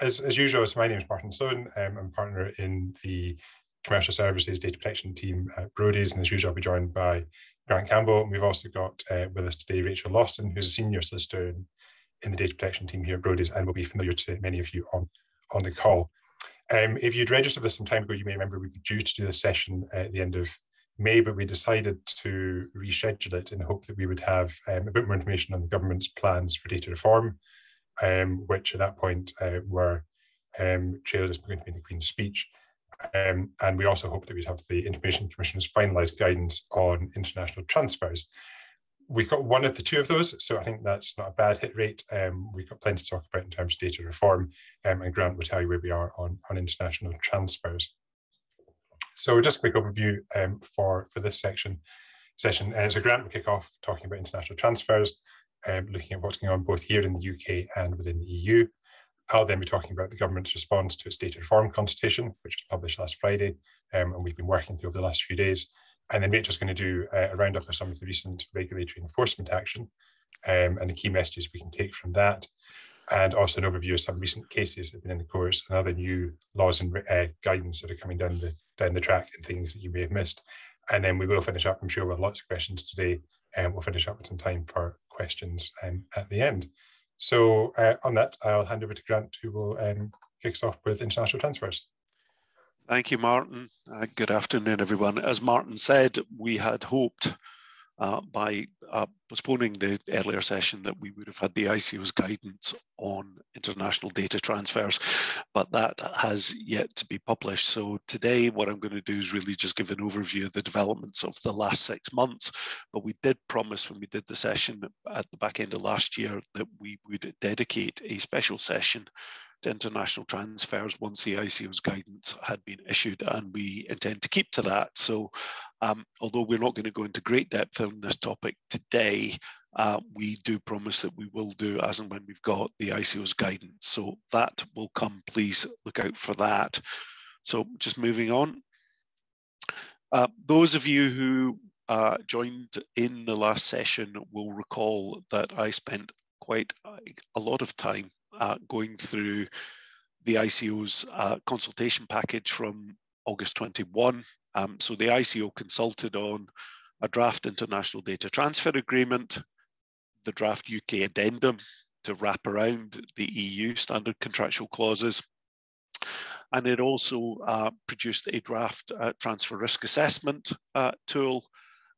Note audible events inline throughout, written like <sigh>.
as, as usual, so my name is Martin Sloan. Um, I'm a partner in the commercial services data protection team at Brodies, and as usual, I'll be joined by Grant Campbell. And we've also got uh, with us today Rachel Lawson, who's a senior solicitor in, in, the data protection team here at Brodies, and will be familiar to many of you on, on the call. Um, if you'd registered this some time ago, you may remember we were due to do this session at the end of May, but we decided to reschedule it in the hope that we would have um, a bit more information on the government's plans for data reform, um, which at that point uh, were um, trailed as going to be in the Queen's speech. Um, and we also hope that we'd have the Information Commissioner's finalised guidance on international transfers. We've got one of the two of those, so I think that's not a bad hit rate. Um, we've got plenty to talk about in terms of data reform, um, and Grant will tell you where we are on, on international transfers. So just a quick overview um, for, for this section session. Uh, so Grant will kick off talking about international transfers, um, looking at what's going on both here in the UK and within the EU. I'll then be talking about the government's response to its data reform consultation, which was published last Friday, um, and we've been working through over the last few days. And then Rachel's going to do uh, a roundup of some of the recent regulatory enforcement action um, and the key messages we can take from that, and also an overview of some recent cases that have been in the courts and other new laws and uh, guidance that are coming down the down the track and things that you may have missed. And then we will finish up. I'm sure we'll have lots of questions today, and we'll finish up with some time for questions um, at the end. So uh, on that, I'll hand over to Grant, who will um, kick us off with international transfers. Thank you, Martin. Uh, good afternoon, everyone. As Martin said, we had hoped uh, by uh, postponing the earlier session that we would have had the ICO's guidance on international data transfers, but that has yet to be published. So today what I'm going to do is really just give an overview of the developments of the last six months, but we did promise when we did the session at the back end of last year that we would dedicate a special session international transfers once the ICO's guidance had been issued, and we intend to keep to that. So, um, although we're not going to go into great depth on this topic today, uh, we do promise that we will do as and when we've got the ICO's guidance. So that will come. Please look out for that. So, just moving on. Uh, those of you who uh, joined in the last session will recall that I spent quite a lot of time uh, going through the ICO's uh, consultation package from August 21. Um, so the ICO consulted on a draft international data transfer agreement, the draft UK addendum to wrap around the EU standard contractual clauses. And it also uh, produced a draft uh, transfer risk assessment uh, tool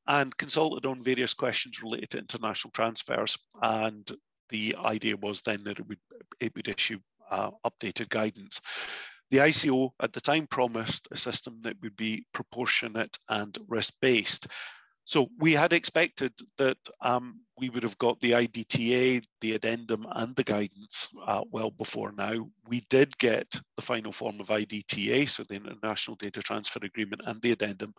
and consulted on various questions related to international transfers and the idea was then that it would it would issue uh, updated guidance. The ICO at the time promised a system that would be proportionate and risk based. So we had expected that um, we would have got the IDTA, the addendum, and the guidance uh, well before now. We did get the final form of IDTA, so the International Data Transfer Agreement and the addendum.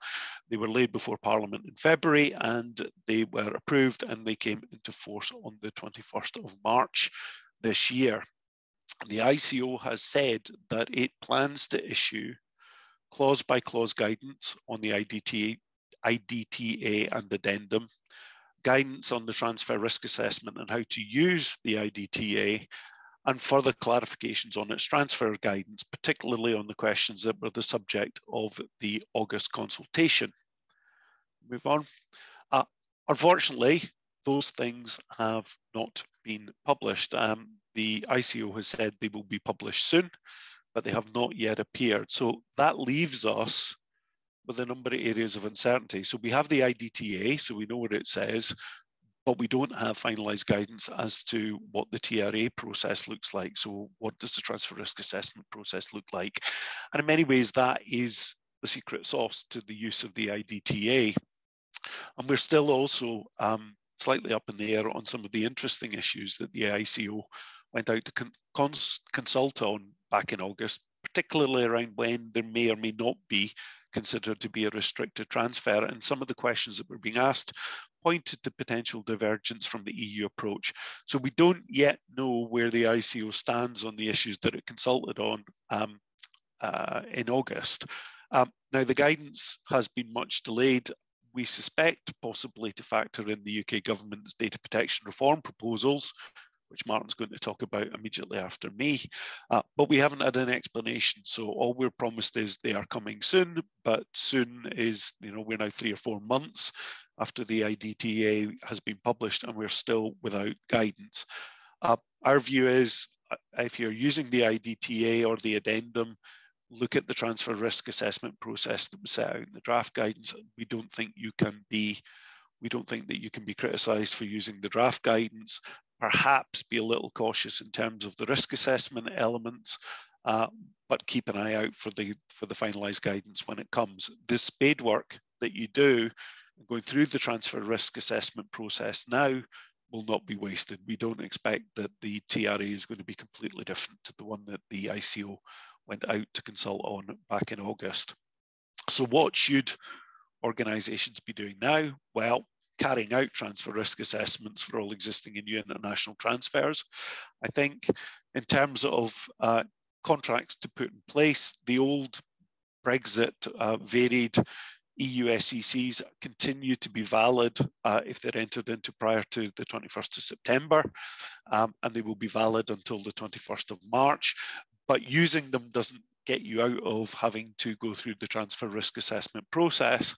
They were laid before Parliament in February and they were approved and they came into force on the 21st of March this year. The ICO has said that it plans to issue clause by clause guidance on the IDTA IDTA and addendum, guidance on the transfer risk assessment and how to use the IDTA, and further clarifications on its transfer guidance, particularly on the questions that were the subject of the August consultation. Move on. Uh, unfortunately, those things have not been published. Um, the ICO has said they will be published soon, but they have not yet appeared. So that leaves us with a number of areas of uncertainty. So we have the IDTA, so we know what it says, but we don't have finalized guidance as to what the TRA process looks like. So what does the transfer risk assessment process look like? And in many ways, that is the secret sauce to the use of the IDTA. And we're still also um, slightly up in the air on some of the interesting issues that the ICO went out to con cons consult on back in August, particularly around when there may or may not be considered to be a restricted transfer. And some of the questions that were being asked pointed to potential divergence from the EU approach. So we don't yet know where the ICO stands on the issues that it consulted on um, uh, in August. Um, now, the guidance has been much delayed. We suspect possibly to factor in the UK government's data protection reform proposals, which Martin's going to talk about immediately after me. Uh, but we haven't had an explanation. So all we're promised is they are coming soon, but soon is, you know, we're now three or four months after the IDTA has been published and we're still without guidance. Uh, our view is uh, if you're using the IDTA or the addendum, look at the transfer risk assessment process that was set out in the draft guidance. We don't think you can be we don't think that you can be criticised for using the draft guidance. Perhaps be a little cautious in terms of the risk assessment elements, uh, but keep an eye out for the for the finalised guidance when it comes. The spade work that you do going through the transfer risk assessment process now will not be wasted. We don't expect that the TRA is going to be completely different to the one that the ICO went out to consult on back in August. So what should organisations be doing now? Well, carrying out transfer risk assessments for all existing and new international transfers. I think in terms of uh, contracts to put in place, the old Brexit uh, varied EU SCCs continue to be valid uh, if they're entered into prior to the 21st of September, um, and they will be valid until the 21st of March. But using them doesn't get you out of having to go through the transfer risk assessment process.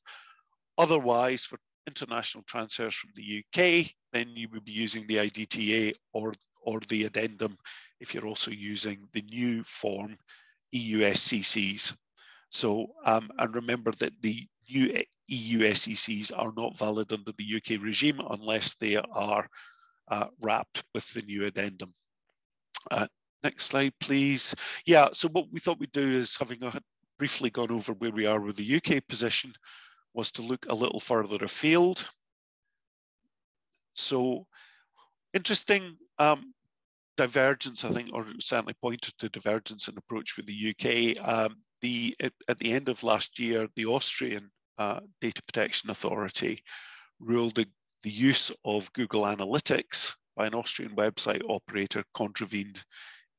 Otherwise, for international transfers from the UK, then you would be using the IDTA or, or the addendum if you're also using the new form EU SCCs. So, um, and remember that the new EU SCCs are not valid under the UK regime unless they are uh, wrapped with the new addendum. Uh, next slide, please. Yeah, so what we thought we'd do is having a, briefly gone over where we are with the UK position was to look a little further afield. So interesting um, divergence, I think, or certainly pointed to divergence in approach with the UK. Um, the at, the end of last year, the Austrian uh, Data Protection Authority ruled the, the use of Google Analytics by an Austrian website operator contravened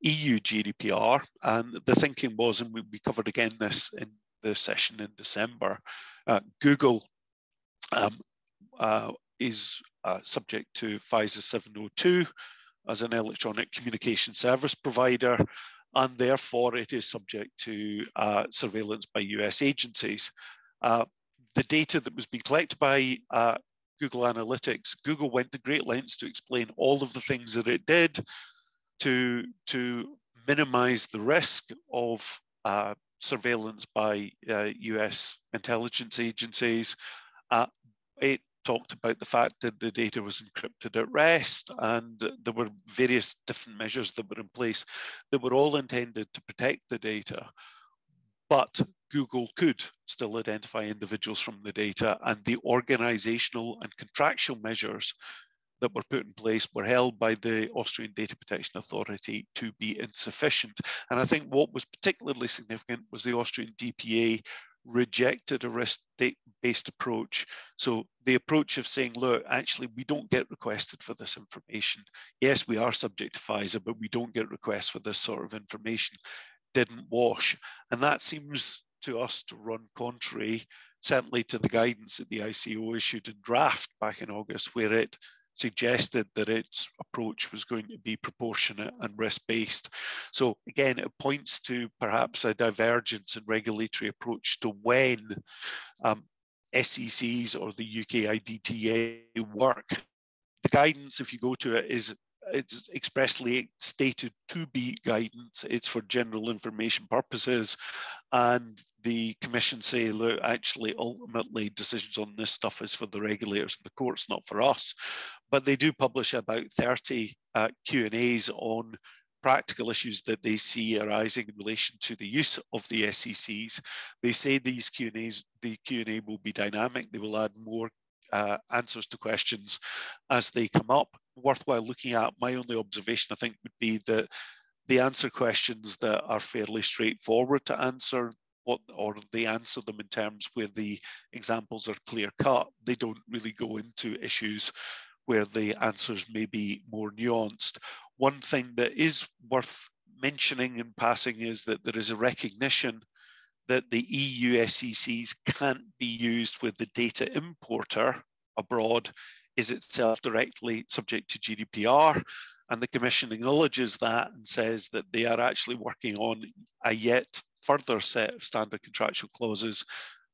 EU GDPR. And the thinking was, and we, we covered again this in the session in December, uh, Google um, uh, is uh, subject to FISA 702 as an electronic communication service provider, and therefore it is subject to uh, surveillance by US agencies. Uh, the data that was being collected by Google Analytics, Google went to great lengths to explain all of the things that it did to, to minimize the risk of uh, surveillance by uh, US intelligence agencies. Uh, it talked about the fact that the data was encrypted at rest and there were various different measures that were in place that were all intended to protect the data. But Google could still identify individuals from the data and the organizational and contractual measures that were put in place were held by the Austrian Data Protection Authority to be insufficient. And I think what was particularly significant was the Austrian DPA rejected a risk-based approach. So the approach of saying, look, actually, we don't get requested for this information. Yes, we are subject to FISA, but we don't get requests for this sort of information, didn't wash. And that seems to us to run contrary, certainly to the guidance that the ICO issued in draft back in August, where it suggested that its approach was going to be proportionate and risk-based. So again, it points to perhaps a divergence in regulatory approach to when um, SCCs or the UK IDTA work. The guidance, if you go to it, is it's expressly stated to be guidance. It's for general information purposes. And the commission say, look, actually, ultimately, decisions on this stuff is for the regulators and the courts, not for us. But they do publish about 30 uh, Q&As on practical issues that they see arising in relation to the use of the SCCs. They say these Q&As, the Q&A will be dynamic. They will add more uh, answers to questions as they come up. Worthwhile looking at. My only observation, I think, would be that they answer questions that are fairly straightforward to answer. What, or they answer them in terms where the examples are clear cut. They don't really go into issues where the answers may be more nuanced. One thing that is worth mentioning in passing is that there is a recognition that the EU SCCs can't be used with the data importer abroad is itself directly subject to GDPR. And the Commission acknowledges that and says that they are actually working on a yet further set of standard contractual clauses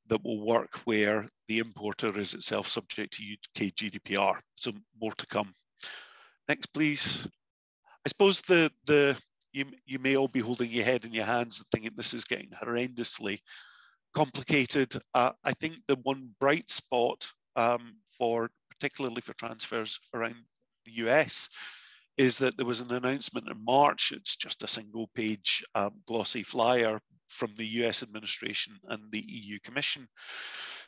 that will work where the importer is itself subject to UK GDPR. So more to come. Next, please. I suppose the the you you may all be holding your head in your hands and thinking this is getting horrendously complicated. Uh, I think the one bright spot um, for particularly for transfers around the US is that there was an announcement in March. It's just a single page um, glossy flyer from the US administration and the EU Commission,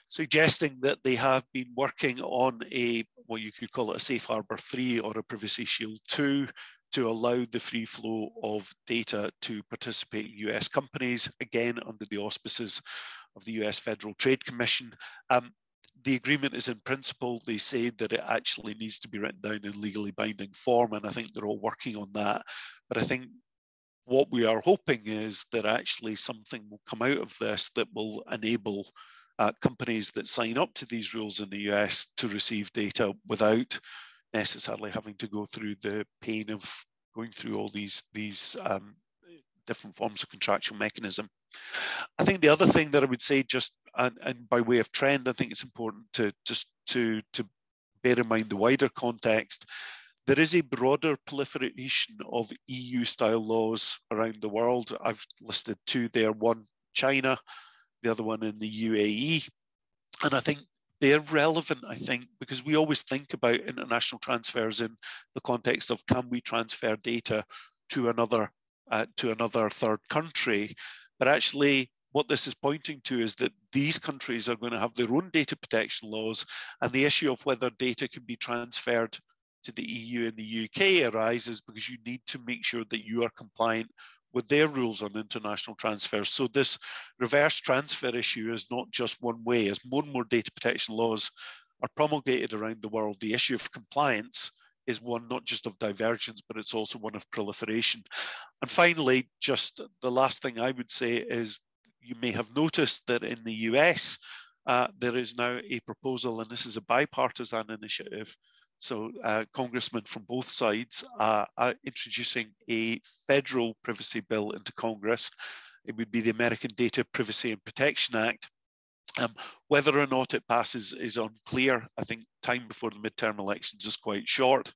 suggesting that they have been working on a, what you could call it a Safe Harbor 3 or a Privacy Shield 2 to allow the free flow of data to participate US companies, again under the auspices of the US Federal Trade Commission. Um, the agreement is in principle. They say that it actually needs to be written down in legally binding form, and I think they're all working on that. But I think what we are hoping is that actually something will come out of this that will enable uh, companies that sign up to these rules in the US to receive data without necessarily having to go through the pain of going through all these these um, different forms of contractual mechanism. I think the other thing that I would say, just and, and by way of trend, I think it's important to just to to bear in mind the wider context there is a broader proliferation of EU style laws around the world. I've listed two there one China, the other one in the UAE. And I think they're relevant, I think, because we always think about international transfers in the context of can we transfer data to another uh, to another third country, but actually what this is pointing to is that these countries are going to have their own data protection laws, and the issue of whether data can be transferred to the EU and the UK arises because you need to make sure that you are compliant with their rules on international transfers. So this reverse transfer issue is not just one way. As more and more data protection laws are promulgated around the world, the issue of compliance is one not just of divergence, but it's also one of proliferation. And finally, just the last thing I would say is you may have noticed that in the US, uh, there is now a proposal, and this is a bipartisan initiative, so uh, congressmen from both sides are introducing a federal privacy bill into Congress. It would be the American Data Privacy and Protection Act. Um, whether or not it passes is unclear. I think time before the midterm elections is quite short.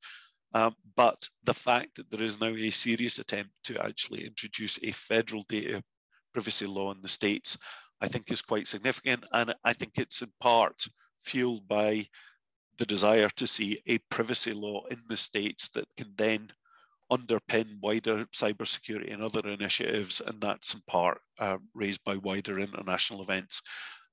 Um, but the fact that there is now a serious attempt to actually introduce a federal data privacy law in the States, I think is quite significant. And I think it's in part fueled by the desire to see a privacy law in the States that can then underpin wider cybersecurity and other initiatives, and that's in part uh, raised by wider international events,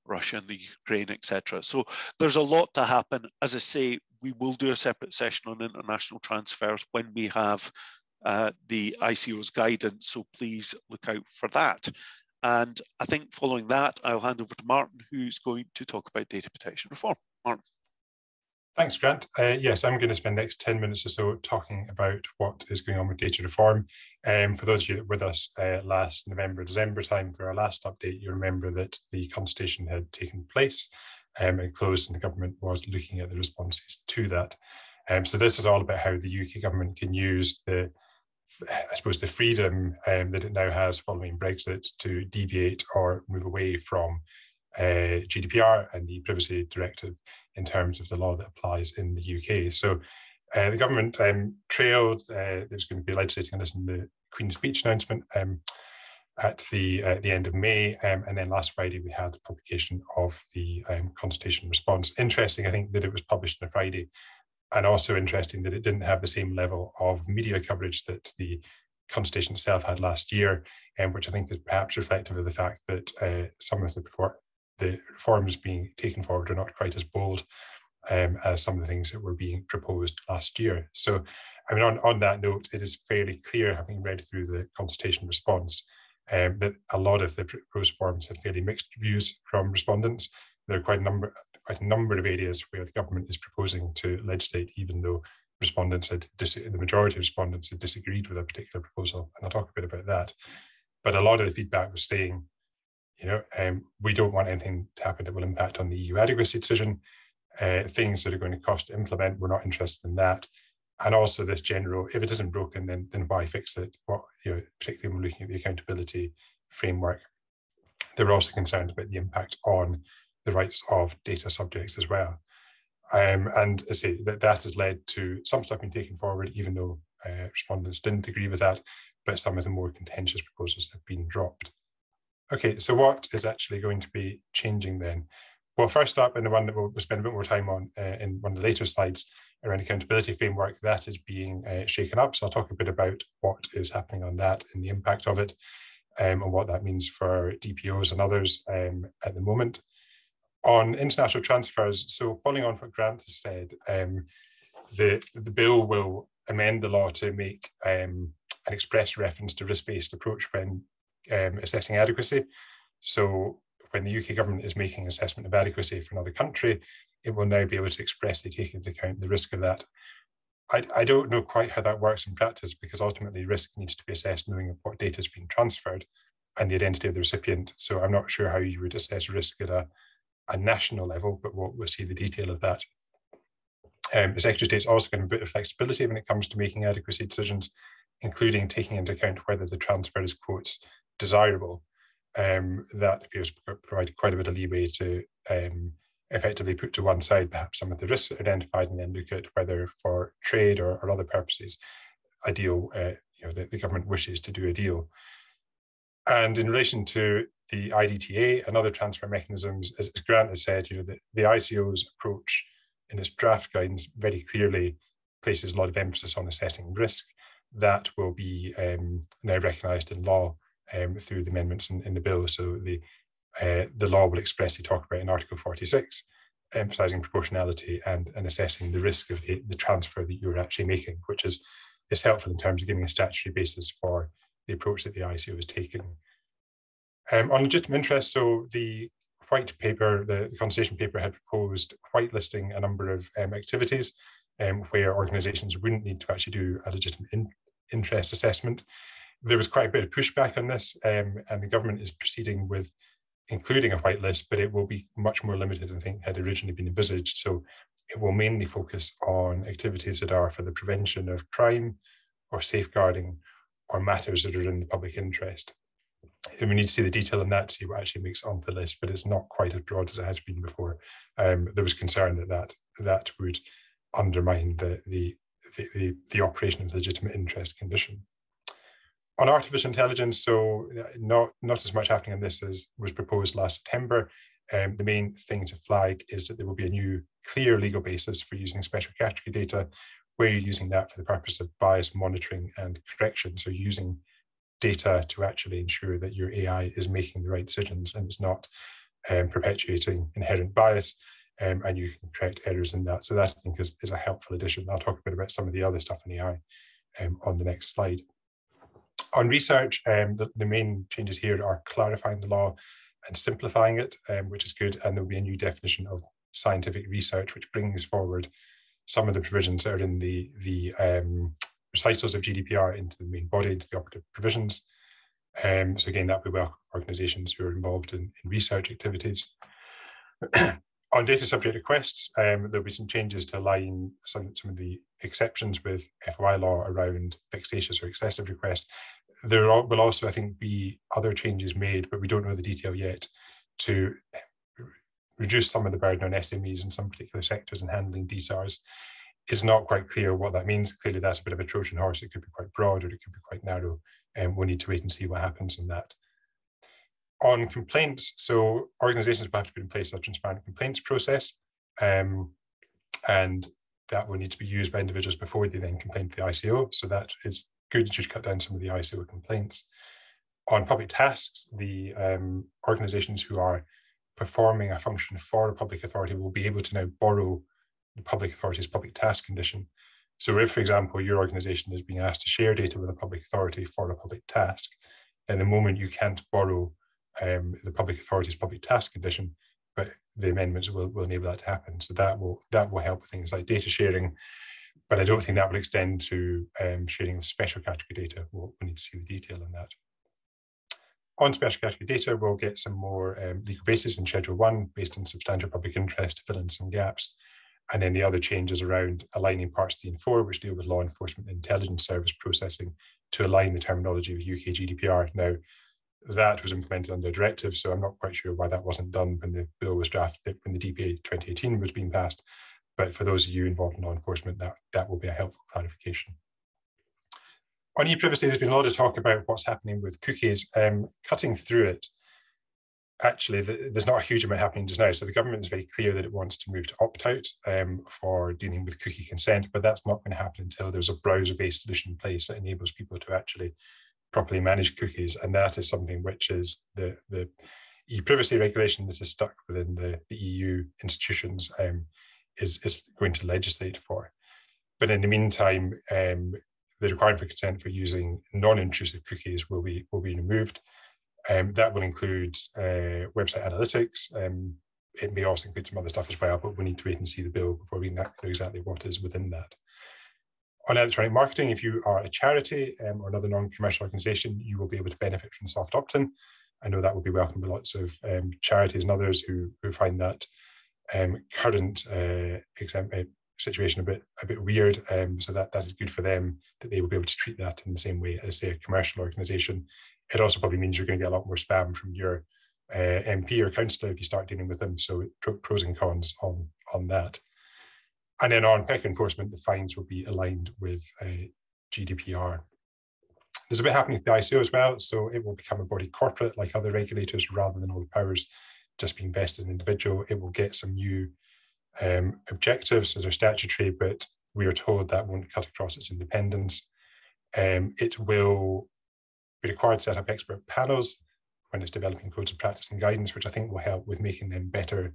Russia and the Ukraine, etc. So there's a lot to happen. As I say, we will do a separate session on international transfers when we have uh, the ICO's guidance, so please look out for that. And I think following that, I'll hand over to Martin, who's going to talk about data protection reform. Martin. Thanks, Grant. Uh, yes, I'm going to spend the next 10 minutes or so talking about what is going on with data reform. Um, for those of you that were with us uh, last November, December time for our last update, you remember that the consultation had taken place um, and closed and the government was looking at the responses to that. Um, so this is all about how the UK government can use the, I suppose, the freedom um, that it now has following Brexit to deviate or move away from uh, GDPR and the Privacy Directive in terms of the law that applies in the UK. So uh, the government um, trailed, uh, there's going to be legislating on this in the Queen's speech announcement um, at the uh, the end of May. Um, and then last Friday, we had the publication of the um, consultation response. Interesting, I think, that it was published on a Friday. And also interesting that it didn't have the same level of media coverage that the consultation itself had last year, um, which I think is perhaps reflective of the fact that uh, some of the the reforms being taken forward are not quite as bold um, as some of the things that were being proposed last year. So, I mean, on, on that note, it is fairly clear, having read through the consultation response, um, that a lot of the proposed reforms had fairly mixed views from respondents. There are quite a number, quite a number of areas where the government is proposing to legislate, even though respondents had the majority of respondents had disagreed with a particular proposal, and I'll talk a bit about that. But a lot of the feedback was saying you know, um, we don't want anything to happen that will impact on the EU adequacy decision. Uh, things that are going to cost to implement, we're not interested in that. and also this general, if it isn't broken, then then why fix it? What you know, particularly when we're looking at the accountability framework. They were also concerned about the impact on the rights of data subjects as well. Um, and I say that that has led to some stuff being taken forward, even though uh, respondents didn't agree with that, but some of the more contentious proposals have been dropped. Okay, so what is actually going to be changing then? Well, first up, and the one that we'll, spend a bit more time on uh, in one of the later slides around accountability framework, that is being uh, shaken up. So I'll talk a bit about what is happening on that and the impact of it um, and what that means for DPOs and others um, at the moment. On international transfers, so following on what Grant has said, um, the, the bill will amend the law to make um, an express reference to risk-based approach when um, assessing adequacy. So when the UK government is making an assessment of adequacy for another country, it will now be able to expressly take into account the risk of that. I, I don't know quite how that works in practice because ultimately risk needs to be assessed knowing what data is being transferred and the identity of the recipient. So I'm not sure how you would assess risk at a, a national level, but we'll, we'll see the detail of that. Um, the Secretary of State's also got a bit of flexibility when it comes to making adequacy decisions, including taking into account whether the transfer is, quotes, desirable. Um, that appears to provide quite a bit of leeway to um, effectively put to one side perhaps some of the risks identified and then look at whether for trade or, or other purposes a deal, uh, you know, the, the government wishes to do a deal. And in relation to the IDTA and other transfer mechanisms, as, Grant has said, you know, the, the ICO's approach in its draft guidance very clearly places a lot of emphasis on assessing risk. That will be um, now recognised in law um, through the amendments in, in, the bill. So the uh, the law will expressly talk about in Article 46, emphasising proportionality and, and assessing the risk of the, the transfer that you're actually making, which is, is helpful in terms of giving a statutory basis for the approach that the ICO is taking. Um, on legitimate interest, so the white paper, the, the consultation paper had proposed whitelisting a number of um, activities um, where organisations wouldn't need to actually do a legitimate in, interest assessment. There was quite a bit of pushback on this, um, and the government is proceeding with including a whitelist, but it will be much more limited than I think had originally been envisaged. So it will mainly focus on activities that are for the prevention of crime or safeguarding or matters that are in the public interest. And we need to see the detail on that to see what actually makes it onto the list, but it's not quite as broad as it has been before. Um, there was concern that that, that would undermine the, the, the, the operation of the legitimate interest condition on artificial intelligence, so not not as much happening on this as was proposed last September. Um, the main thing to flag is that there will be a new clear legal basis for using special category data, where you're using that for the purpose of bias monitoring and correction. So using data to actually ensure that your AI is making the right decisions and it's not um, perpetuating inherent bias. Um, and you can correct errors in that. So that I think is, is a helpful addition. I'll talk a bit about some of the other stuff in AI um, on the next slide. On research, um, the, the, main changes here are clarifying the law and simplifying it, um, which is good. And there'll be a new definition of scientific research, which brings forward some of the provisions that are in the, the um, recitals of GDPR into the main body, into the operative provisions. Um, so again, that will be well organisations who are involved in, in research activities. <clears throat> On data subject requests, um, there'll be some changes to align some, some of the exceptions with FOI law around vexatious or excessive requests. There will also, I think, be other changes made, but we don't know the detail yet, to reduce some of the burden on SMEs in some particular sectors in handling DSARs. It's not quite clear what that means. Clearly, that's a bit of a Trojan horse. It could be quite broad or it could be quite narrow. And um, we'll need to wait and see what happens in that on complaints, so organizations will have to put in place a transparent complaints process, um, and that will need to be used by individuals before they then complain to the ICO. So that is good and should cut down some of the ICO complaints. On public tasks, the um, organizations who are performing a function for a public authority will be able to now borrow the public authority's public task condition. So if, for example, your organization is being asked to share data with a public authority for a public task, then the moment you can't borrow um, the public authority's public task condition, but the amendments will, will enable that to happen. So that will that will help with things like data sharing, but I don't think that will extend to um, sharing of special category data. We'll, we need to see the detail on that. On special category data, we'll get some more um, legal basis in Schedule 1 based on substantial public interest to fill in some gaps. And then the other changes around aligning parts three and four, which deal with law enforcement intelligence service processing, to align the terminology with UK GDPR. Now, that was implemented under a directive, so I'm not quite sure why that wasn't done when the bill was drafted, when the DPA 2018 was being passed. But for those of you involved in law enforcement, that, that will be a helpful clarification. On e-privacy, there's been a lot of talk about what's happening with cookies. Um, cutting through it, actually, the, there's not a huge amount happening just now. So the government is very clear that it wants to move to opt-out um, for dealing with cookie consent, but that's not going to happen until there's a browser-based solution in place that enables people to actually properly manage cookies. And that is something which is the, the e-privacy regulation that is stuck within the, the EU institutions um, is, is going to legislate for. But in the meantime, um, the requirement for consent for using non-intrusive cookies will be will be removed. Um, that will include uh, website analytics. Um, it may also include some other stuff as well, but we need to wait and see the bill before we know exactly what is within that. On electronic marketing, if you are a charity um, or another non-commercial organisation, you will be able to benefit from soft opt-in. I know that will be welcome by lots of um, charities and others who, who find that um, current uh, uh, situation a bit a bit weird. Um, so that that is good for them that they will be able to treat that in the same way as say a commercial organisation. It also probably means you're going to get a lot more spam from your uh, MP or councillor if you start dealing with them. So pros and cons on on that. And then on PEC enforcement, the fines will be aligned with uh, GDPR. There's a bit happening with the ICO as well, so it will become a body corporate like other regulators rather than all the powers just being vested in individual. It will get some new um, objectives that are statutory, but we are told that won't cut across its independence. Um, it will be required to set up expert panels when it's developing codes of practice and guidance, which I think will help with making them better,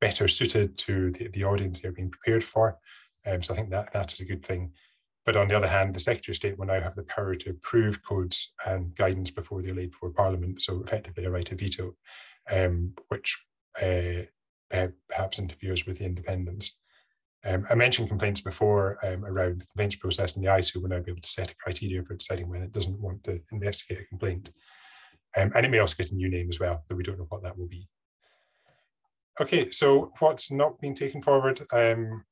better suited to the, the audience they're being prepared for. Um, so I think that that is a good thing. But on the other hand, the Secretary of State will now have the power to approve codes and guidance before they're laid before Parliament, so effectively a right of veto, um, which uh, perhaps interferes with the independence. Um, I mentioned complaints before um, around the complaints process, and the ICO will now be able to set a criteria for deciding when it doesn't want to investigate a complaint. Um, and it may also get a new name as well, though we don't know what that will be. Okay, so what's not being taken forward? Um,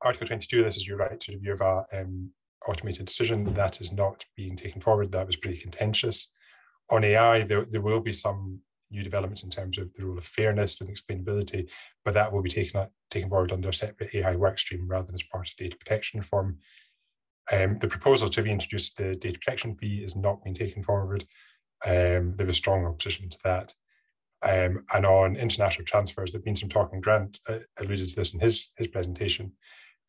Article 22, this is your right to review of a um, automated decision. That is not being taken forward. That was pretty contentious. On AI, there, there will be some new developments in terms of the role of fairness and explainability, but that will be taken, taken forward under a separate AI workstream rather than as part of data protection reform. Um, the proposal to reintroduce the data protection fee is not being taken forward. Um, there was strong opposition to that. Um, and on international transfers, there's been some talk, and Grant uh, alluded to this in his, his presentation,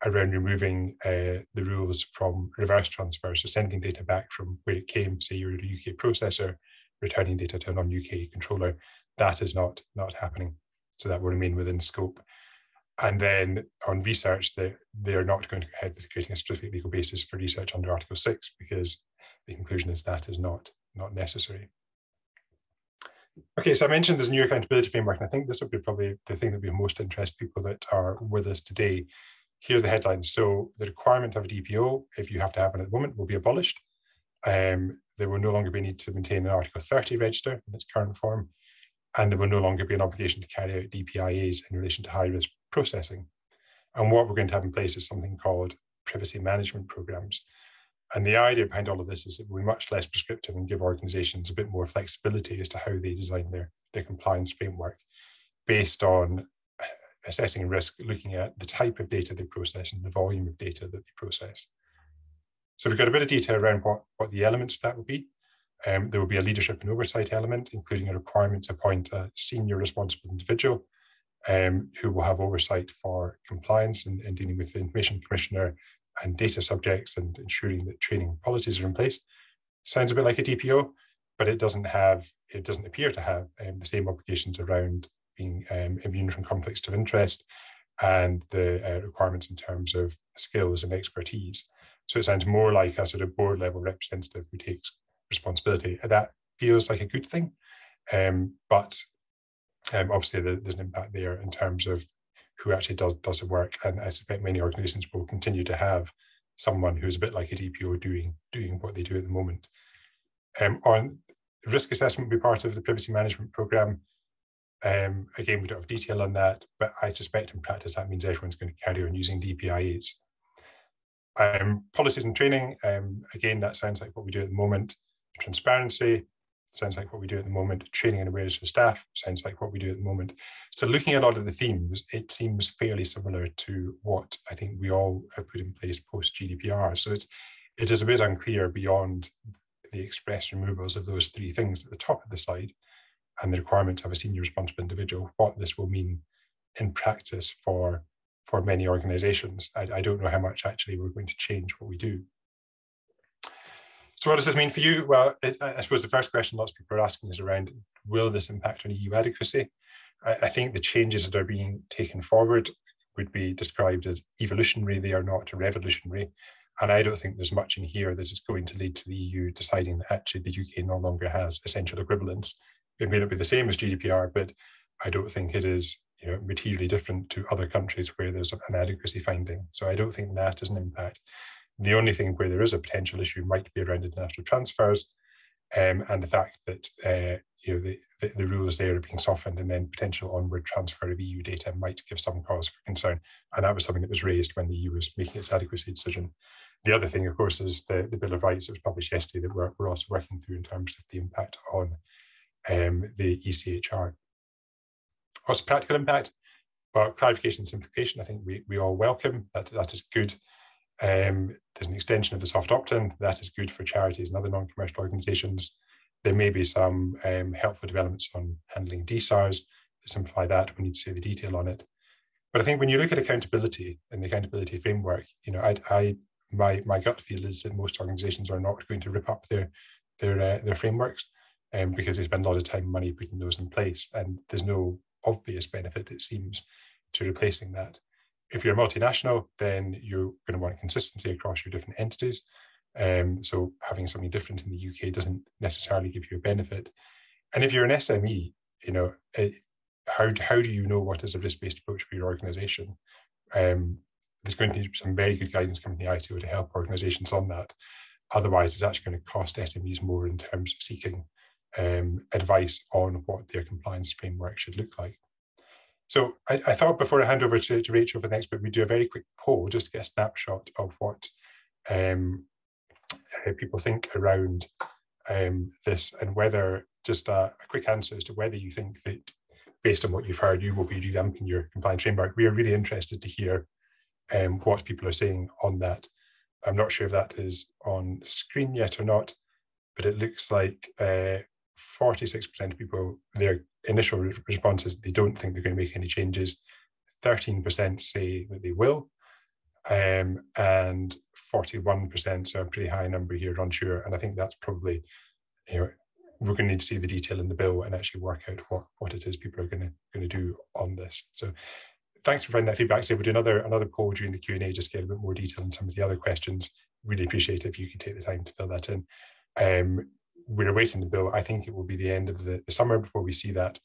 around removing uh, the rules from reverse transfers, so sending data back from where it came, say you're a UK processor, returning data to a non-UK controller. That is not, not happening. So that will remain within scope. And then on research, they, they are not going to go ahead with creating a specific legal basis for research under Article 6 because the conclusion is that is not, not necessary. Okay, so I mentioned this new accountability framework, and I think this will be probably the thing that will most interest people that are with us today. Here are the headlines. So the requirement of a DPO, if you have to have one at the moment, will be abolished. Um, there will no longer be a need to maintain an Article 30 register in its current form, and there will no longer be an obligation to carry out DPIAs in relation to high risk processing. And what we're going to have in place is something called privacy management programs. And the idea behind all of this is that we're much less prescriptive and give organizations a bit more flexibility as to how they design their, their compliance framework based on assessing risk, looking at the type of data they process and the volume of data that they process. So we've got a bit of detail around what, what the elements of that will be. Um, there will be a leadership and oversight element, including a requirement to appoint a senior responsible individual um, who will have oversight for compliance and, and, dealing with the information commissioner and data subjects and ensuring that training policies are in place. Sounds a bit like a DPO, but it doesn't have, it doesn't appear to have um, the same obligations around being um, immune from conflicts of interest and the uh, requirements in terms of skills and expertise. So it sounds more like a sort of board level representative who takes responsibility. That feels like a good thing. Um, but um, obviously there's an impact there in terms of who actually does, does the work. And I suspect many organizations will continue to have someone who's a bit like a DPO doing, doing what they do at the moment. Um, on risk assessment will be part of the privacy management program. Um, again, we don't have detail on that, but I suspect in practice that means everyone's going to carry on using DPIAs. Um, policies and training, um, again, that sounds like what we do at the moment. Transparency, sounds like what we do at the moment. Training and awareness for staff, sounds like what we do at the moment. So looking at a lot of the themes, it seems fairly similar to what I think we all have put in place post GDPR. So it's it is a bit unclear beyond the express removals of those three things at the top of the slide and the requirement to have a senior responsible individual, what this will mean in practice for, for many organizations. I, I don't know how much actually we're going to change what we do. So what does this mean for you? Well, it, I suppose the first question lots of people are asking is around, will this impact on EU adequacy? I, I think the changes that are being taken forward would be described as evolutionary. They are not revolutionary. And I don't think there's much in here that is going to lead to the EU deciding that actually the UK no longer has essential equivalence. It may not be the same as GDPR, but I don't think it is you know, materially different to other countries where there's an adequacy finding. So I don't think that is an impact. The only thing where there is a potential issue might be around international transfers um, and the fact that uh, you know the, the, the, rules there are being softened and then potential onward transfer of EU data might give some cause for concern. And that was something that was raised when the EU was making its adequacy decision. The other thing, of course, is the, the Bill of Rights that was published yesterday that we're, we're also working through in terms of the impact on um, the ECHR. What's the practical impact? Well, clarification and simplification, I think we, we all welcome. That, that is good. Um, there's an extension of the soft opt-in. That is good for charities and other non-commercial organisations. There may be some um, helpful developments on handling DSARs. To simplify that, we need to see the detail on it. But I think when you look at accountability and the accountability framework, you know, I, I my my gut feel is that most organisations are not going to rip up their their uh, their frameworks, um, because they spend a lot of time and money putting those in place, and there's no obvious benefit it seems to replacing that. If you're a multinational, then you're going to want consistency across your different entities. Um, so having something different in the UK doesn't necessarily give you a benefit. And if you're an SME, you know, it, how how do you know what is a risk-based approach for your organisation? Um, there's going to be some very good guidance coming from the ICO to help organisations on that. Otherwise, it's actually going to cost SMEs more in terms of seeking um, advice on what their compliance framework should look like. So I, I thought before I hand over to, to, Rachel for the next bit, we'd do a very quick poll just to get a snapshot of what um, uh, people think around um, this and whether just a, a, quick answer as to whether you think that based on what you've heard, you will be revamping your compliance framework. We are really interested to hear um, what people are saying on that. I'm not sure if that is on screen yet or not, but it looks like 46% uh, of people, their initial response is they don't think they're going to make any changes. 13% say that they will, um, and 41%, so a pretty high number here, unsure. And I think that's probably, you know, we're going to need to see the detail in the bill and actually work out what, what it is people are going to going to do on this. So thanks for providing that feedback. So we'll do another another poll during the Q&A, just get a bit more detail on some of the other questions. Really appreciate it if you could take the time to fill that in. Um, we're awaiting the bill. I think it will be the end of the, the summer before we see that.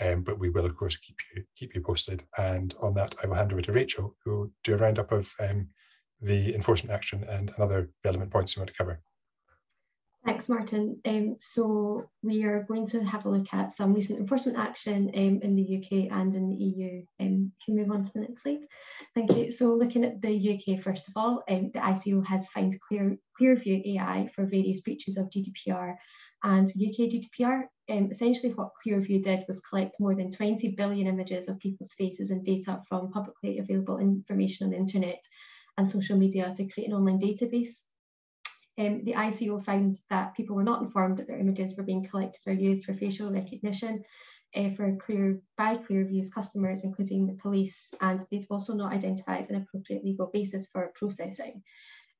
Um, but we will, of course, keep you keep you posted. And on that, I will hand over to Rachel, who will do a roundup of um, the enforcement action and other relevant points you want to cover. Thanks, Martin. Um, so we are going to have a look at some recent enforcement action um, in the UK and in the EU. Um, can we move on to the next slide? Thank you. So looking at the UK, first of all, um, the ICO has fined Clear, Clearview AI for various breaches of GDPR and UK GDPR. Um, essentially what Clearview did was collect more than 20 billion images of people's faces and data from publicly available information on the internet and social media to create an online database um, the ICO found that people were not informed that their images were being collected or used for facial recognition uh, for clear by Clearview's customers, including the police, and they'd also not identified an appropriate legal basis for processing.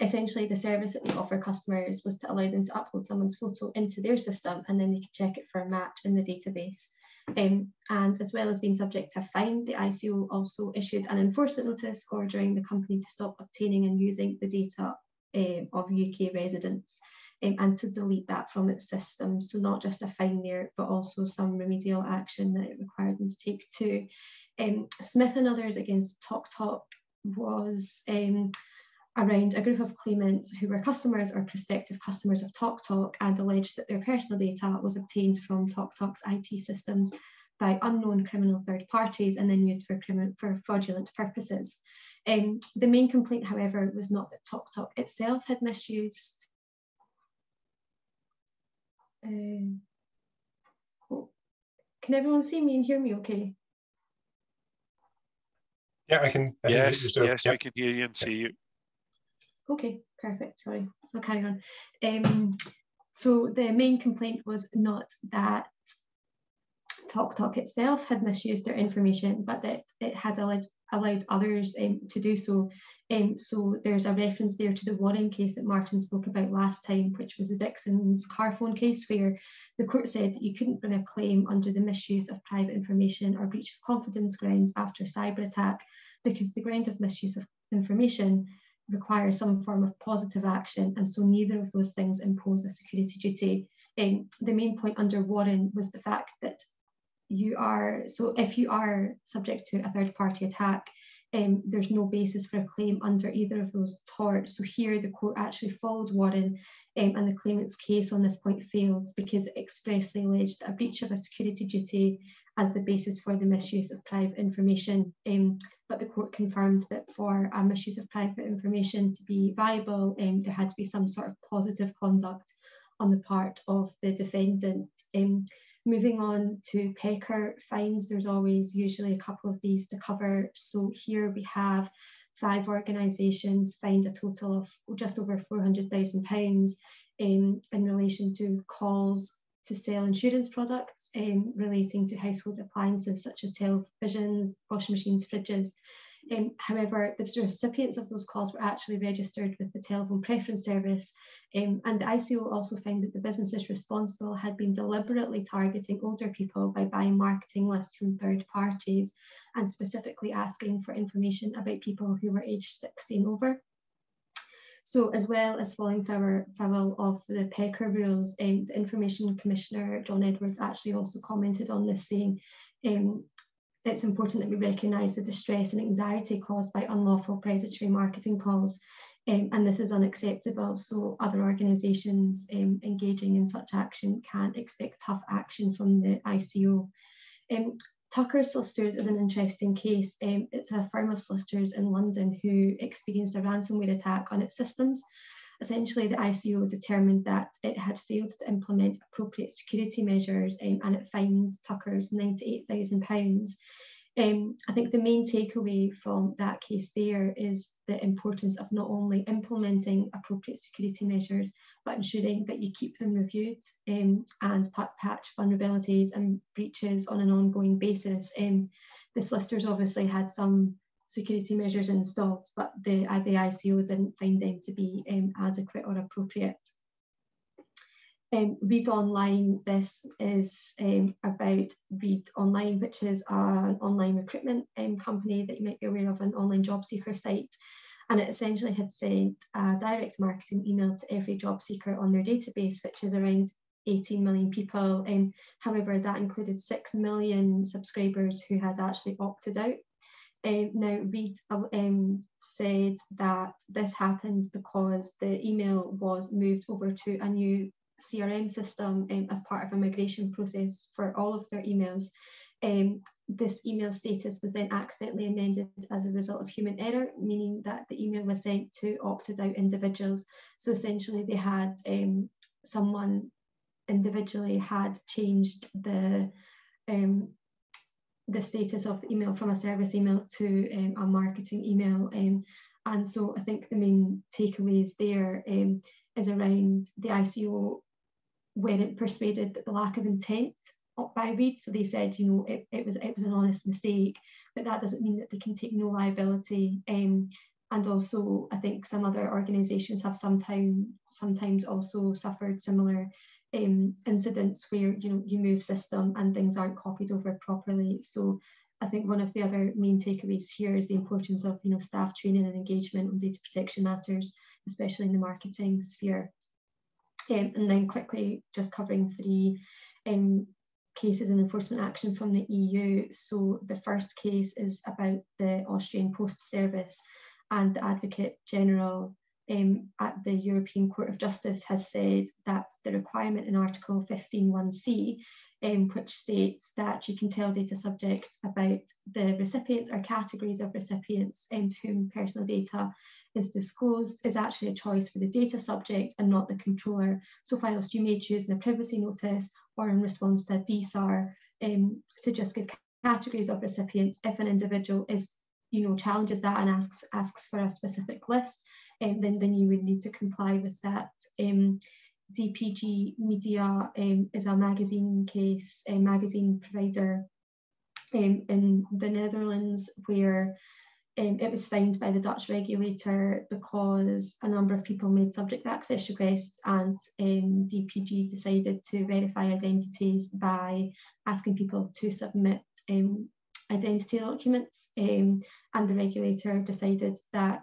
Essentially, the service that they offer customers was to allow them to upload someone's photo into their system and then they could check it for a match in the database. Um, and as well as being subject to a fine, the ICO also issued an enforcement notice ordering the company to stop obtaining and using the data um, of UK residents um, and to delete that from its system. So not just a fine there, but also some remedial action that it required them to take too. Um, Smith and others against TalkTalk was um, around a group of claimants who were customers or prospective customers of TalkTalk and alleged that their personal data was obtained from TalkTalk's IT systems by unknown criminal third parties and then used for, for fraudulent purposes. Um, the main complaint, however, was not that TalkTalk itself had misused. Uh, oh, can everyone see me and hear me okay? Yeah, I can. I yes, can yes, yep. I can hear you and see you. Okay, perfect. Sorry, I'll carry on. Um, so the main complaint was not that TalkTalk itself had misused their information, but that it had allowed, allowed others um, to do so. Um, so there's a reference there to the Warren case that Martin spoke about last time, which was the Dixons Carphone case, where the court said that you couldn't bring a claim under the misuse of private information or breach of confidence grounds after a cyber attack because the grounds of misuse of information require some form of positive action, and so neither of those things impose a security duty. Um, the main point under Warren was the fact that you are, so if you are subject to a third party attack, um, there's no basis for a claim under either of those torts. So here the court actually followed Warren um, and the claimant's case on this point failed because it expressly alleged a breach of a security duty as the basis for the misuse of private information. Um, but the court confirmed that for a misuse of private information to be viable, um, there had to be some sort of positive conduct on the part of the defendant. Moving on to PECR fines, there's always usually a couple of these to cover. So here we have five organisations fined a total of just over £400,000 um, in relation to calls to sell insurance products um, relating to household appliances such as televisions, washing machines, fridges, um, however, the recipients of those calls were actually registered with the telephone preference service, um, and the ICO also found that the businesses responsible had been deliberately targeting older people by buying marketing lists from third parties and specifically asking for information about people who were aged 16 over. So as well as falling foul of the PECR rules, um, the Information Commissioner, John Edwards, actually also commented on this saying um, it's important that we recognise the distress and anxiety caused by unlawful predatory marketing calls, um, and this is unacceptable. So other organisations um, engaging in such action can't expect tough action from the ICO. Um, Tucker Solicitors is an interesting case. Um, it's a firm of solicitors in London who experienced a ransomware attack on its systems. Essentially, the ICO determined that it had failed to implement appropriate security measures um, and it fined Tucker's £98,000. Um, I think the main takeaway from that case there is the importance of not only implementing appropriate security measures, but ensuring that you keep them reviewed um, and patch vulnerabilities and breaches on an ongoing basis. Um, the solicitors obviously had some security measures installed, but the, uh, the ICO didn't find them to be um, adequate or appropriate. Um, Reed Online, this is um, about Reed Online, which is an online recruitment um, company that you might be aware of, an online job seeker site. And it essentially had sent a direct marketing email to every job seeker on their database, which is around 18 million people. Um, however, that included 6 million subscribers who had actually opted out um, now, Reed um, said that this happened because the email was moved over to a new CRM system um, as part of a migration process for all of their emails. Um, this email status was then accidentally amended as a result of human error, meaning that the email was sent to opted out individuals. So essentially, they had um, someone individually had changed the um, the status of the email from a service email to um, a marketing email. Um, and so I think the main takeaways there um, is around the ICO weren't persuaded that the lack of intent by Reed. So they said, you know, it, it was it was an honest mistake, but that doesn't mean that they can take no liability. Um, and also, I think some other organisations have sometimes sometimes also suffered similar um, incidents where you know you move system and things aren't copied over properly. So I think one of the other main takeaways here is the importance of you know staff training and engagement on data protection matters, especially in the marketing sphere. Um, and then quickly just covering three um, cases and enforcement action from the EU. So the first case is about the Austrian Post Service and the Advocate General um, at the European Court of Justice has said that the requirement in Article 15.1c, um, which states that you can tell data subjects about the recipients or categories of recipients um, to whom personal data is disclosed, is actually a choice for the data subject and not the controller. So whilst you may choose in a privacy notice or in response to a DSAR um, to just give categories of recipients, if an individual is you know challenges that and asks asks for a specific list, um, then then you would need to comply with that. Um, DPG Media um, is a magazine case, a magazine provider um, in the Netherlands where um, it was fined by the Dutch regulator because a number of people made subject access requests and um, DPG decided to verify identities by asking people to submit um, identity documents um, and the regulator decided that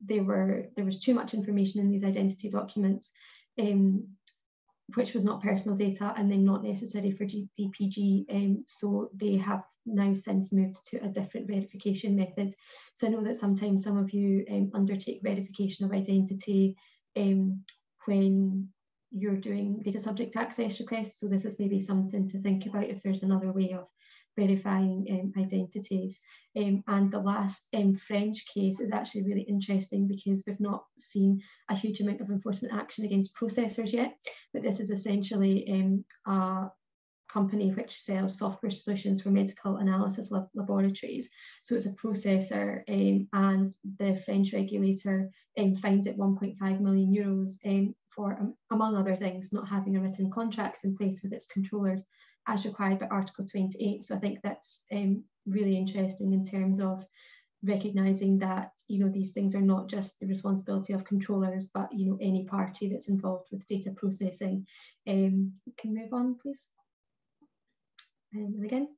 there were there was too much information in these identity documents um, which was not personal data and then not necessary for DPG. Um, so they have now since moved to a different verification method. So I know that sometimes some of you um, undertake verification of identity um, when you're doing data subject access requests. So this is maybe something to think about if there's another way of verifying um, identities. Um, and the last um, French case is actually really interesting because we've not seen a huge amount of enforcement action against processors yet, but this is essentially um, a company which sells software solutions for medical analysis lab laboratories. So it's a processor um, and the French regulator um, fined it 1.5 million euros for, among other things, not having a written contract in place with its controllers as required by Article 28. So I think that's um, really interesting in terms of recognizing that you know these things are not just the responsibility of controllers but you know any party that's involved with data processing. Um, can move on please. Um, and again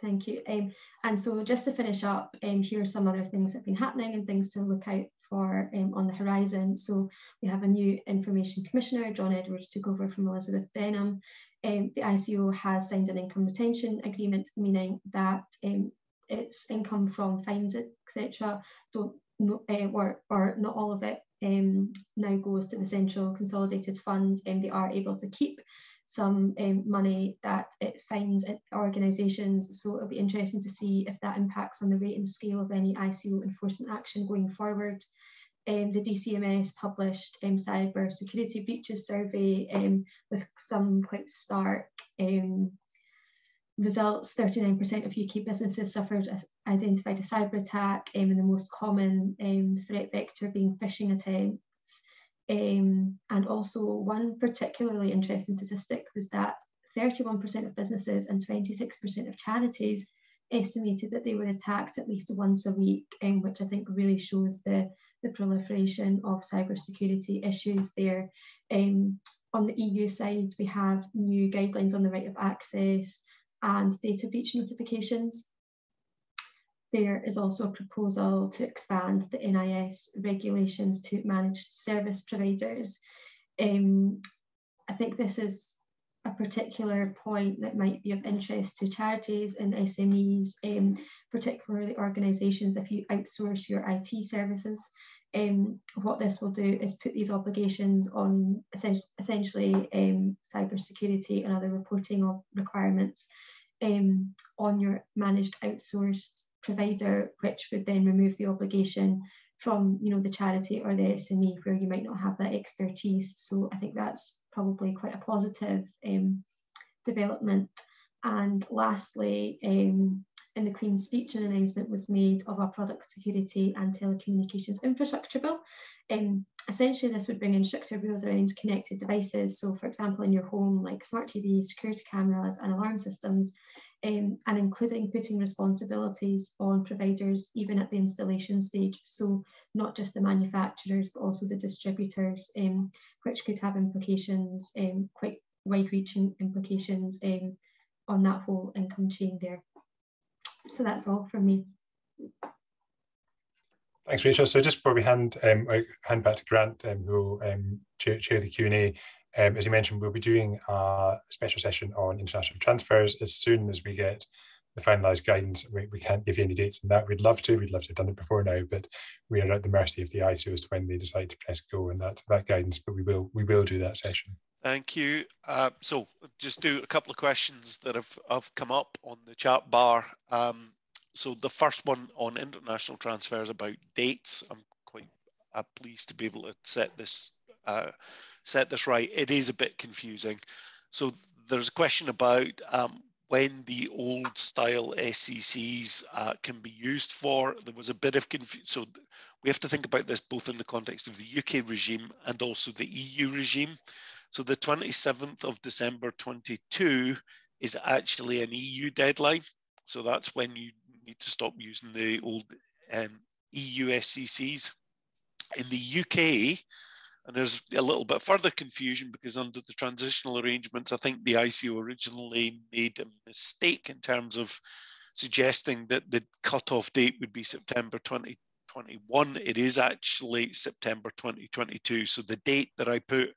thank you. Um, and so just to finish up um, here are some other things that have been happening and things to look out for um, on the horizon. So we have a new information commissioner John Edwards took over from Elizabeth Denham um, the ICO has signed an income retention agreement, meaning that um, its income from fines, etc., don't uh, or, not all of it um, now goes to the central consolidated fund, and they are able to keep some um, money that it fines organisations. So it'll be interesting to see if that impacts on the rate and scale of any ICO enforcement action going forward um, the DCMS published um, cyber security breaches survey um, with some quite stark um, results. 39% of UK businesses suffered a, identified a cyber attack, um, and the most common um, threat vector being phishing attempts. and also, one particularly interesting statistic was that 31% of businesses and 26% of charities estimated that they were attacked at least once a week, um, which I think really shows the the proliferation of cybersecurity issues there. Um, on the EU side, we have new guidelines on the right of access and data breach notifications. There is also a proposal to expand the NIS regulations to managed service providers. Um, I think this is a particular point that might be of interest to charities and SMEs, um, particularly organisations if you outsource your IT services. Um, what this will do is put these obligations on essentially um, cybersecurity and other reporting requirements um, on your managed outsourced provider, which would then remove the obligation from you know the charity or the SME where you might not have that expertise. So I think that's probably quite a positive um, development. And lastly, um, in the Queen's speech, an announcement was made of a product security and telecommunications infrastructure bill. Um, essentially, this would bring in stricter rules around connected devices. So, for example, in your home, like smart TVs, security cameras, and alarm systems, um, and including putting responsibilities on providers even at the installation stage. So, not just the manufacturers, but also the distributors, um, which could have implications, um, quite wide reaching implications um, on that whole income chain there. So that's all from me. Thanks, Rachel. So just before we hand um, hand back to Grant, um, who will um, chair, chair, the Q&A, um, as you mentioned, we'll be doing a special session on international transfers as soon as we get the finalised guidance. We, we can't give you any dates on that. We'd love to. We'd love to have done it before now, but we are at the mercy of the ICO as to when they decide to press go and that that guidance. But we will we will do that session. Thank you. Uh, so just do a couple of questions that have, have come up on the chat bar. Um, so the first one on international transfers about dates. I'm quite uh, pleased to be able to set this uh, set this right. It is a bit confusing. So there's a question about um, when the old style SCCs uh, can be used for. There was a bit of confusion. So we have to think about this both in the context of the UK regime and also the EU regime. So the 27th of December 22 is actually an EU deadline. So that's when you need to stop using the old um, EU SCCs. In the UK, and there's a little bit further confusion because under the transitional arrangements, I think the ICO originally made a mistake in terms of suggesting that the cutoff date would be September 2021. It is actually September 2022. So the date that I put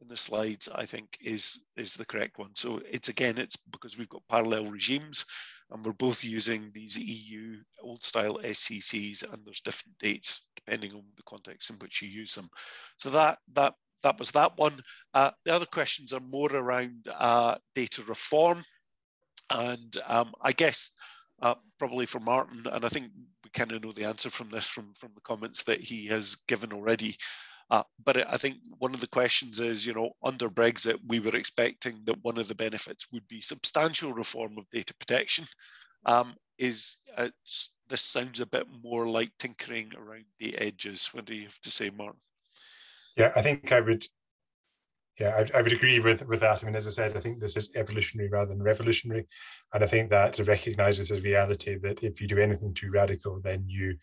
in the slides, I think, is is the correct one. So it's again, it's because we've got parallel regimes and we're both using these EU old style SCCs and there's different dates depending on the context in which you use them. So that that that was that one. Uh, the other questions are more around uh, data reform. And um, I guess uh, probably for Martin, and I think we kind of know the answer from this from, from the comments that he has given already. Uh, but I think one of the questions is, you know, under Brexit, we were expecting that one of the benefits would be substantial reform of data protection. Um, is uh, this sounds a bit more like tinkering around the edges? What do you have to say, Martin? Yeah, I think I would. Yeah, I, I, would agree with with that. I mean, as I said, I think this is evolutionary rather than revolutionary, and I think that recognises a reality that if you do anything too radical, then you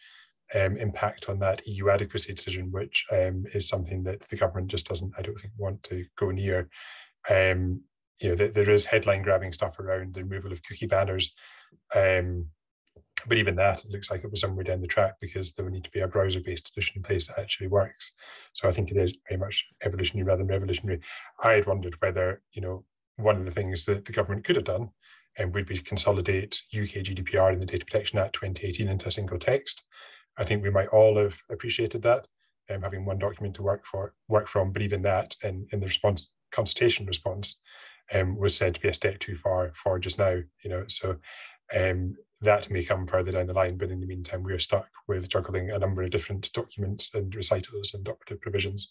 um, impact on that EU adequacy decision, which um, is something that the government just doesn't, I don't think, want to go near. Um, you know, th- there is headline grabbing stuff around the removal of cookie banners, um, but even that, it looks like it was somewhere down the track because there would need to be a browser-based solution in place that actually works. So I think it is very much evolutionary rather than revolutionary. I had wondered whether, you know, one of the things that the government could have done um, would be to consolidate UK GDPR and the Data Protection Act 2018 into a single text I think we might all have appreciated that, um, having one document to work for, work from. But even that, in, in the response consultation response, um, was said to be a step too far for just now. You know, so um, that may come further down the line. But in the meantime, we are stuck with juggling a number of different documents and recitals and operative provisions.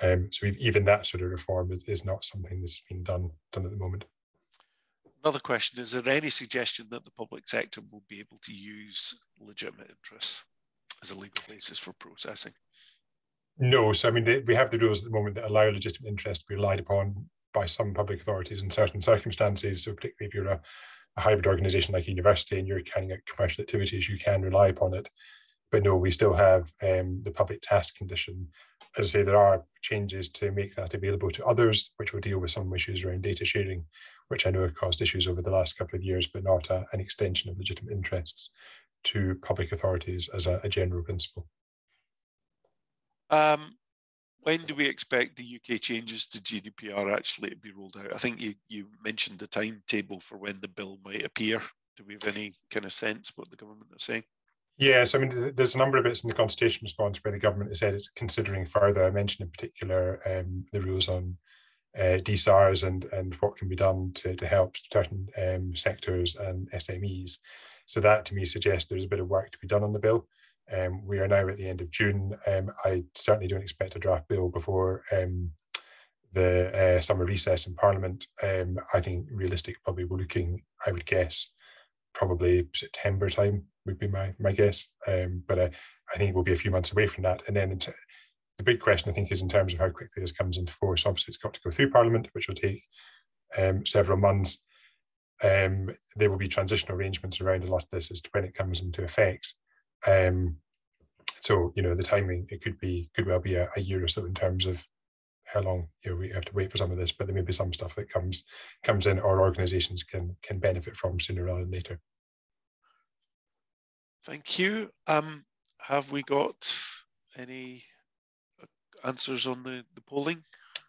Um, so even that sort of reform is, not something that's been done done at the moment. Another question: Is there any suggestion that the public sector will be able to use legitimate interests? As a legal basis for processing? No, so I mean, we have the rules at the moment that allow legitimate interest to be relied upon by some public authorities in certain circumstances. So, particularly if you're a, a hybrid organisation like a university and you're carrying out commercial activities, you can rely upon it. But no, we still have um, the public task condition. As I say, there are changes to make that available to others, which will deal with some issues around data sharing, which I know have caused issues over the last couple of years, but not a, an extension of legitimate interests to public authorities as a, a general principle. Um, when do we expect the UK changes to GDPR actually to be rolled out? I think you, you mentioned the timetable for when the bill might appear. Do we have any kind of sense what the government is saying? Yes, I mean, there's a number of bits in the consultation response where the government has said it's considering further. I mentioned in particular um, the rules on uh, DSARs and, and what can be done to, to help certain um, sectors and SMEs. So that to me suggests there's a bit of work to be done on the bill. Um, we are now at the end of June. Um, I certainly don't expect a draft bill before um, the uh, summer recess in Parliament. Um, I think realistic, probably we're looking, I would guess, probably September time would be my my guess. Um, but uh, I think we'll be a few months away from that. And then the big question, I think, is in terms of how quickly this comes into force. Obviously, it's got to go through Parliament, which will take um, several months um, there will be transitional arrangements around a lot of this as to when it comes into effect. Um, so you know the timing it could be could well be a, a, year or so in terms of how long you know we have to wait for some of this, but there may be some stuff that comes comes in or organisations can can benefit from sooner rather than later. Thank you. Um, have we got any answers on the, the polling?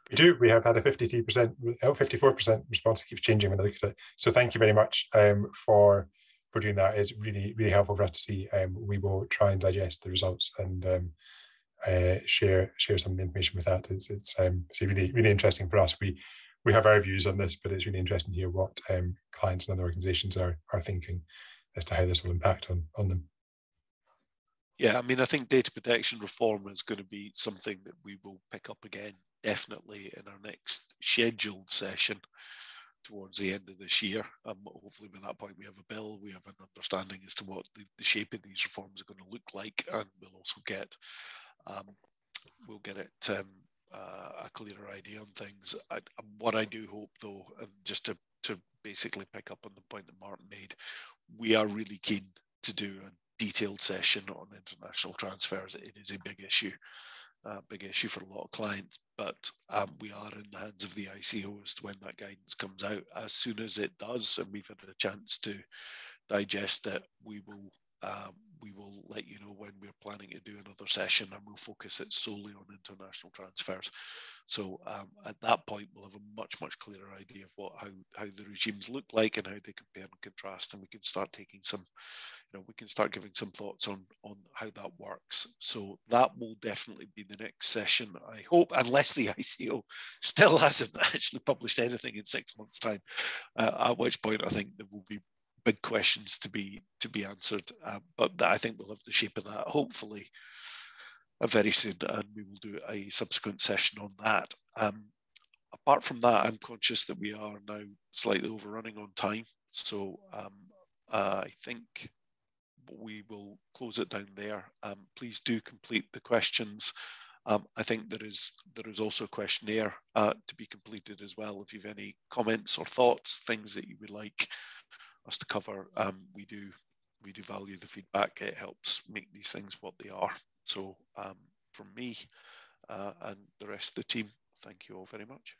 We do. We have had a 53%, 54% response. It keeps changing when I look at it. So thank you very much um, for for doing that. It's really, really helpful for us to see. Um, we will try and digest the results and um, uh, share share some information with that. It's it's, um, it's really really interesting for us. We we have our views on this, but it's really interesting to hear what um, clients and other organisations are are thinking as to how this will impact on on them. Yeah, I mean, I think data protection reform is going to be something that we will pick up again definitely in our next scheduled session towards the end of this year. Um, hopefully, by that point, we have a bill, we have an understanding as to what the, the shape of these reforms are going to look like, and we'll also get um, we'll get it um, uh, a clearer idea on things. I, what I do hope, though, and just to to basically pick up on the point that Martin made, we are really keen to do a detailed session on international transfers. It is a big issue uh, big issue for a lot of clients, but um, we are in the hands of the ICO as to when that guidance comes out. As soon as it does, and we've had a chance to digest it, we will um, we will let you know when we're planning to do another session and we'll focus it solely on international transfers. So um, at that point, we'll have a much, much clearer idea of what how, how the regimes look like and how they compare and contrast. And we can start taking some, you know, we can start giving some thoughts on, on how that works. So that will definitely be the next session, I hope, unless the <laughs> ICO still hasn't <laughs> actually published anything in six months' time, uh, at which point I think there will be big questions to be to be answered. Uh, but I think we'll have the shape of that hopefully uh, very soon, and we will do a subsequent session on that. Um, apart from that, I'm conscious that we are now slightly overrunning on time, so um, uh, I think we will close it down there. Um, please do complete the questions. Um, I think there is there is also a questionnaire uh, to be completed as well. If you have any comments or thoughts, things that you would like us to cover, um, we do we do value the feedback. It helps make these things what they are. So um, from me uh, and the rest of the team, thank you all very much.